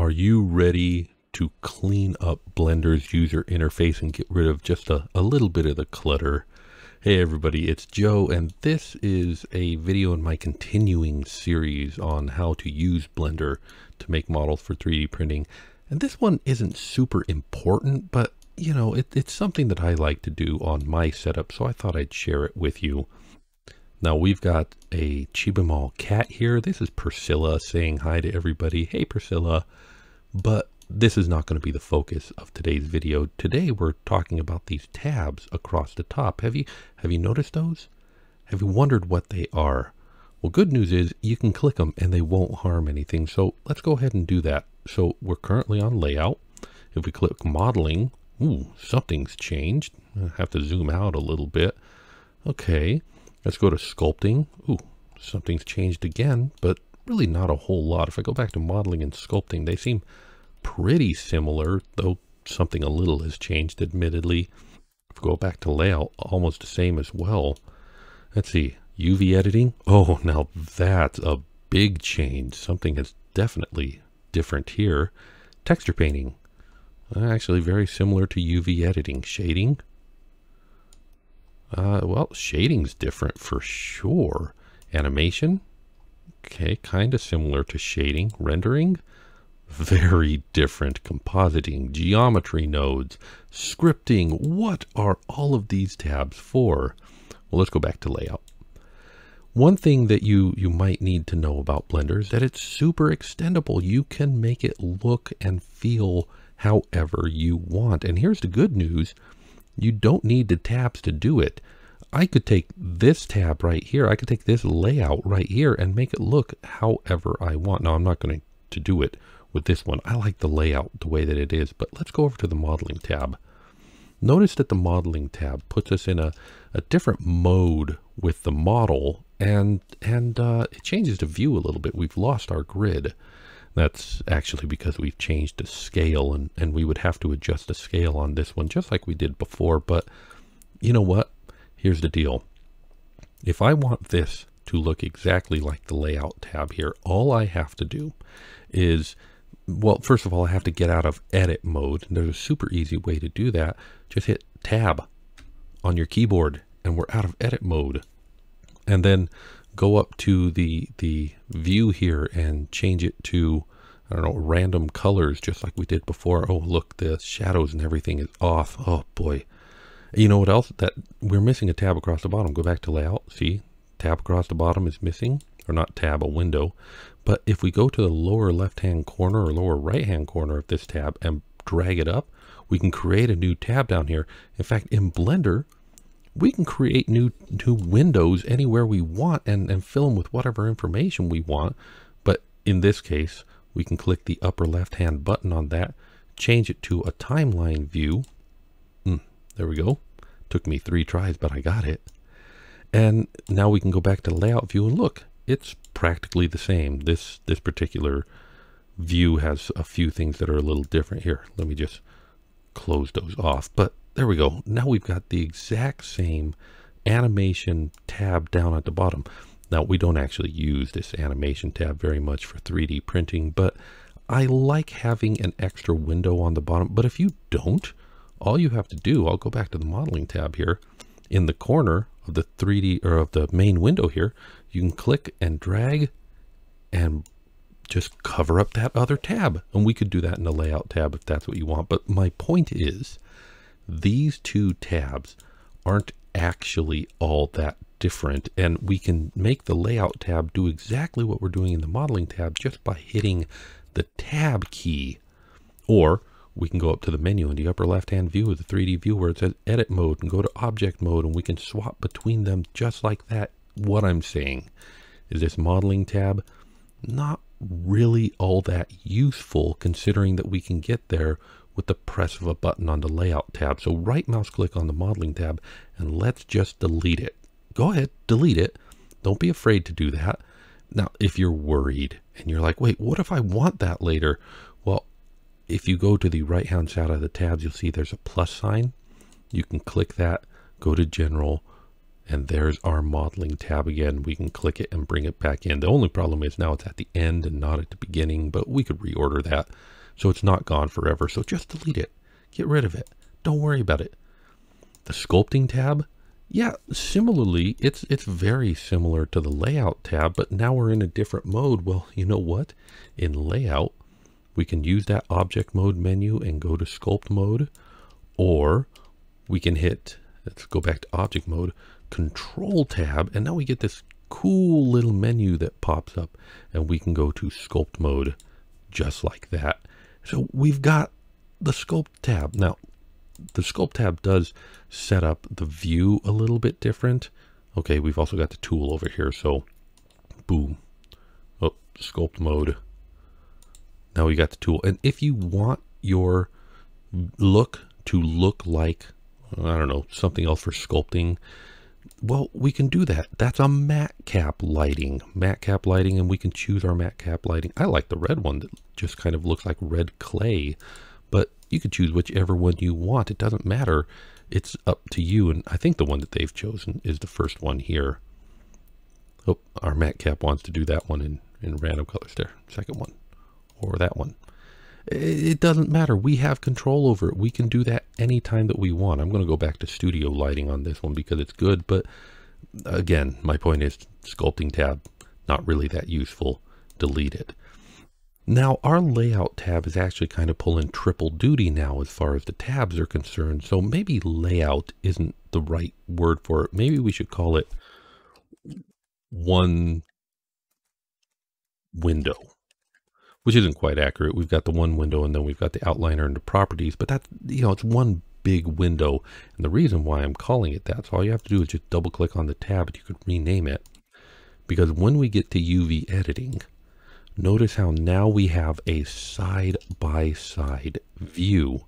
Are you ready to clean up Blender's user interface and get rid of just a, a little bit of the clutter? Hey everybody, it's Joe and this is a video in my continuing series on how to use Blender to make models for 3D printing. And this one isn't super important, but you know, it, it's something that I like to do on my setup, so I thought I'd share it with you. Now we've got a Chiba cat here. This is Priscilla saying hi to everybody. Hey Priscilla. But this is not going to be the focus of today's video. Today we're talking about these tabs across the top. Have you have you noticed those? Have you wondered what they are? Well, good news is you can click them and they won't harm anything. So let's go ahead and do that. So we're currently on layout. If we click modeling, ooh, something's changed. I have to zoom out a little bit. Okay, let's go to sculpting. Ooh, something's changed again, but really not a whole lot. If I go back to modeling and sculpting, they seem pretty similar, though something a little has changed, admittedly. If we go back to layout, almost the same as well. Let's see, UV editing. Oh, now that's a big change. Something is definitely different here. Texture painting. Actually very similar to UV editing. Shading. Uh, well, shading's different for sure. Animation. Okay, kind of similar to shading. Rendering, very different. Compositing, geometry nodes, scripting. What are all of these tabs for? Well, let's go back to layout. One thing that you, you might need to know about Blender is that it's super extendable. You can make it look and feel however you want. And here's the good news. You don't need the tabs to do it. I could take this tab right here, I could take this layout right here and make it look however I want. Now I'm not going to do it with this one. I like the layout the way that it is, but let's go over to the modeling tab. Notice that the modeling tab puts us in a, a different mode with the model and, and uh, it changes the view a little bit. We've lost our grid. That's actually because we've changed the scale and, and we would have to adjust the scale on this one just like we did before. But you know what? Here's the deal. If I want this to look exactly like the layout tab here, all I have to do is, well, first of all, I have to get out of edit mode. There's a super easy way to do that. Just hit tab on your keyboard and we're out of edit mode. And then go up to the, the view here and change it to, I don't know, random colors, just like we did before. Oh, look, the shadows and everything is off. Oh boy, you know what else? That we're missing a tab across the bottom. Go back to layout. See, tab across the bottom is missing, or not tab, a window. But if we go to the lower left-hand corner or lower right-hand corner of this tab and drag it up, we can create a new tab down here. In fact, in Blender, we can create new new windows anywhere we want and, and fill them with whatever information we want. But in this case, we can click the upper left-hand button on that, change it to a timeline view, hmm, there we go. Took me three tries, but I got it. And now we can go back to layout view and look, it's practically the same. This, this particular view has a few things that are a little different here. Let me just close those off. But there we go. Now we've got the exact same animation tab down at the bottom. Now we don't actually use this animation tab very much for 3D printing, but I like having an extra window on the bottom. But if you don't, all you have to do, I'll go back to the modeling tab here, in the corner of the 3D or of the main window here, you can click and drag and just cover up that other tab. And we could do that in the layout tab if that's what you want. But my point is, these two tabs aren't actually all that different. And we can make the layout tab do exactly what we're doing in the modeling tab just by hitting the tab key. Or we can go up to the menu in the upper left hand view of the 3D view where it says edit mode and go to object mode and we can swap between them just like that. What I'm saying is this modeling tab, not really all that useful considering that we can get there with the press of a button on the layout tab. So right mouse click on the modeling tab and let's just delete it. Go ahead, delete it. Don't be afraid to do that. Now, if you're worried and you're like, wait, what if I want that later? Well, if you go to the right hand side of the tabs, you'll see there's a plus sign. You can click that, go to general, And there's our modeling tab again. We can click it and bring it back in. The only problem is now it's at the end and not at the beginning, but we could reorder that. So it's not gone forever. So just delete it. Get rid of it. Don't worry about it. The sculpting tab, yeah, similarly, it's it's very similar to the layout tab, but now we're in a different mode. Well, you know what? In layout, we can use that object mode menu and go to sculpt mode, or we can hit, let's go back to object mode, control tab, and now we get this cool little menu that pops up and we can go to sculpt mode just like that. So we've got the sculpt tab. Now, the sculpt tab does set up the view a little bit different. Okay, we've also got the tool over here. So boom. Oh, sculpt mode. Now we got the tool. And if you want your look to look like, I don't know, something else for sculpting, well, we can do that. That's a matte cap lighting. Matcap lighting, and we can choose our matcap lighting. I like the red one that just kind of looks like red clay, but you could choose whichever one you want. It doesn't matter. It's up to you, and I think the one that they've chosen is the first one here. Oh, our matcap wants to do that one in, in random colors there. Second one, or that one it doesn't matter. We have control over it. We can do that anytime that we want. I'm going to go back to studio lighting on this one because it's good. But again, my point is sculpting tab, not really that useful. Delete it. Now our layout tab is actually kind of pulling triple duty now as far as the tabs are concerned. So maybe layout isn't the right word for it. Maybe we should call it one window which isn't quite accurate. We've got the one window and then we've got the outliner and the properties, but that's, you know, it's one big window. And the reason why I'm calling it that, so all you have to do is just double click on the tab and you could rename it. Because when we get to UV editing, notice how now we have a side by side view.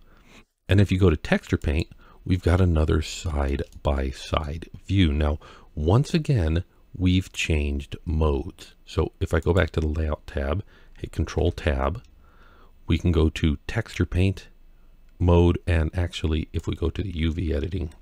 And if you go to texture paint, we've got another side by side view. Now, once again, we've changed modes. So if I go back to the layout tab hit Control Tab, we can go to Texture Paint mode, and actually, if we go to the UV editing,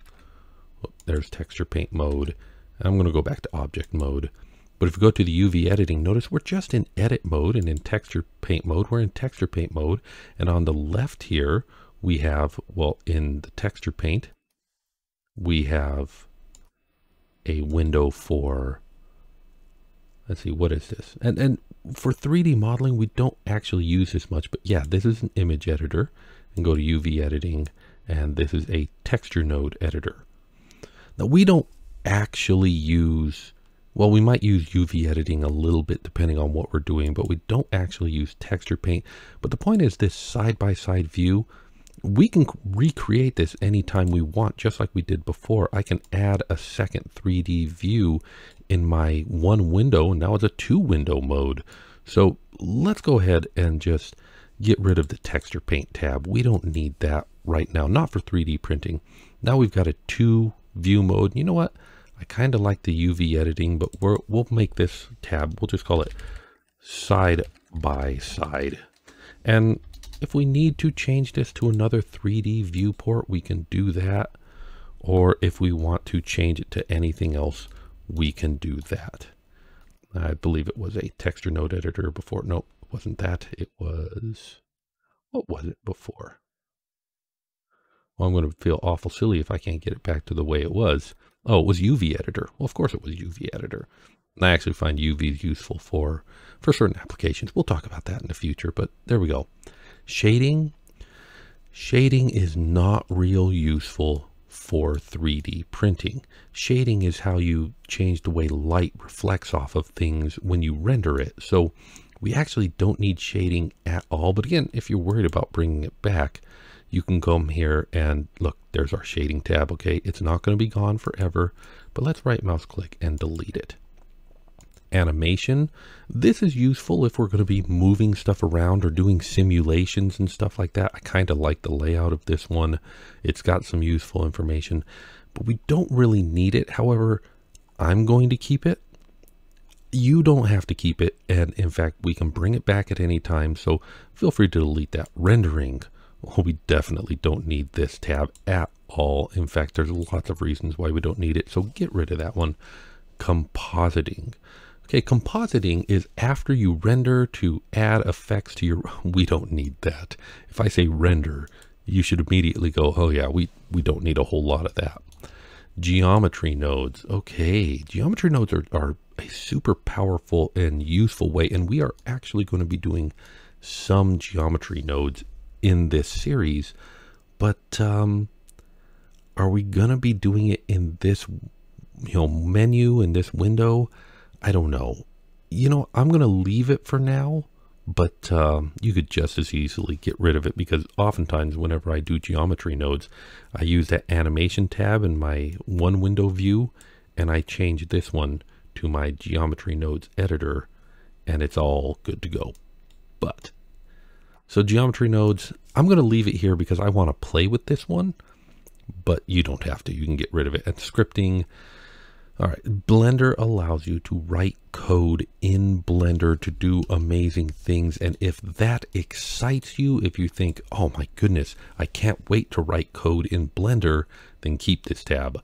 oh, there's Texture Paint mode. I'm going to go back to Object mode. But if we go to the UV editing, notice we're just in edit mode and in texture paint mode. We're in texture paint mode. And on the left here, we have, well, in the texture paint, we have a window for, let's see, what is this? And, and for 3D modeling, we don't actually use this much, but yeah, this is an image editor and go to UV editing. And this is a texture node editor. Now we don't actually use, well, we might use UV editing a little bit depending on what we're doing, but we don't actually use texture paint. But the point is this side-by-side -side view, we can recreate this anytime we want, just like we did before. I can add a second 3D view in my one window, and now it's a two window mode. So let's go ahead and just get rid of the texture paint tab. We don't need that right now, not for 3D printing. Now we've got a two view mode. You know what? I kind of like the UV editing, but we will make this tab, we'll just call it side by side. And if we need to change this to another 3D viewport, we can do that. Or if we want to change it to anything else, we can do that. I believe it was a texture node editor before. Nope, it wasn't that. It was, what was it before? Well, I'm going to feel awful silly if I can't get it back to the way it was. Oh, it was UV editor. Well, of course it was UV editor. I actually find UV useful for, for certain applications. We'll talk about that in the future, but there we go. Shading. Shading is not real useful for 3D printing. Shading is how you change the way light reflects off of things when you render it. So we actually don't need shading at all. But again, if you're worried about bringing it back, you can come here and look, there's our shading tab. Okay, it's not going to be gone forever, but let's right mouse click and delete it animation. This is useful if we're going to be moving stuff around or doing simulations and stuff like that. I kind of like the layout of this one. It's got some useful information, but we don't really need it. However, I'm going to keep it. You don't have to keep it. And in fact, we can bring it back at any time. So feel free to delete that. Rendering. Well, we definitely don't need this tab at all. In fact, there's lots of reasons why we don't need it. So get rid of that one. Compositing. Okay, compositing is after you render to add effects to your, we don't need that. If I say render, you should immediately go, oh yeah, we, we don't need a whole lot of that. Geometry nodes. Okay, geometry nodes are, are a super powerful and useful way, and we are actually going to be doing some geometry nodes in this series, but um, are we going to be doing it in this you know menu in this window? I don't know. You know, I'm going to leave it for now, but um, you could just as easily get rid of it because oftentimes whenever I do geometry nodes, I use that animation tab in my one window view and I change this one to my geometry nodes editor and it's all good to go. But, so geometry nodes, I'm going to leave it here because I want to play with this one, but you don't have to. You can get rid of it. And scripting, all right, Blender allows you to write code in Blender to do amazing things. And if that excites you, if you think, oh my goodness, I can't wait to write code in Blender, then keep this tab.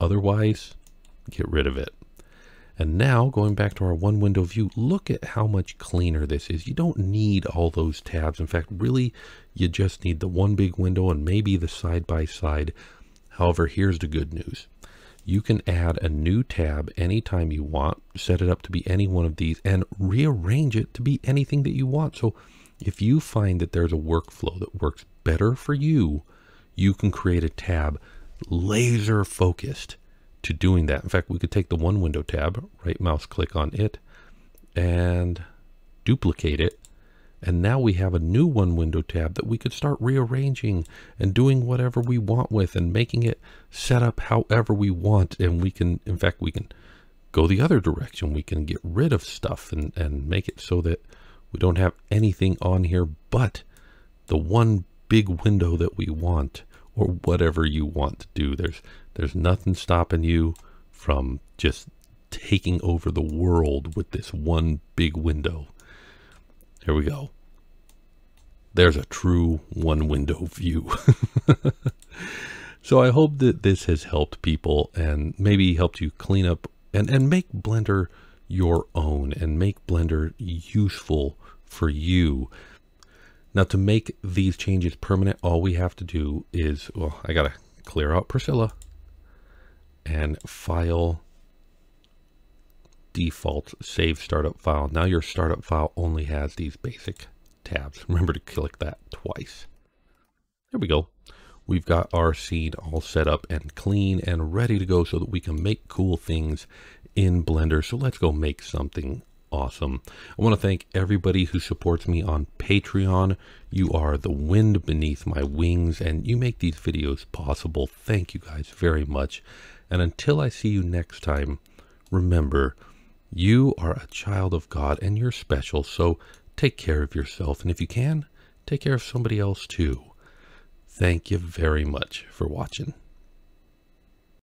Otherwise, get rid of it. And now going back to our one window view, look at how much cleaner this is. You don't need all those tabs. In fact, really, you just need the one big window and maybe the side by side. However, here's the good news you can add a new tab anytime you want, set it up to be any one of these, and rearrange it to be anything that you want. So if you find that there's a workflow that works better for you, you can create a tab laser focused to doing that. In fact, we could take the one window tab, right mouse click on it, and duplicate it and now we have a new one window tab that we could start rearranging and doing whatever we want with and making it set up however we want. And we can, in fact, we can go the other direction. We can get rid of stuff and, and make it so that we don't have anything on here but the one big window that we want or whatever you want to do. There's, there's nothing stopping you from just taking over the world with this one big window. Here we go. There's a true one window view. so I hope that this has helped people and maybe helped you clean up and, and make Blender your own and make Blender useful for you. Now to make these changes permanent, all we have to do is, well, I gotta clear out Priscilla and file default save startup file. Now your startup file only has these basic tabs. Remember to click that twice. There we go. We've got our scene all set up and clean and ready to go so that we can make cool things in Blender. So let's go make something awesome. I want to thank everybody who supports me on Patreon. You are the wind beneath my wings and you make these videos possible. Thank you guys very much. And until I see you next time, remember, you are a child of God and you're special, so take care of yourself. And if you can, take care of somebody else too. Thank you very much for watching.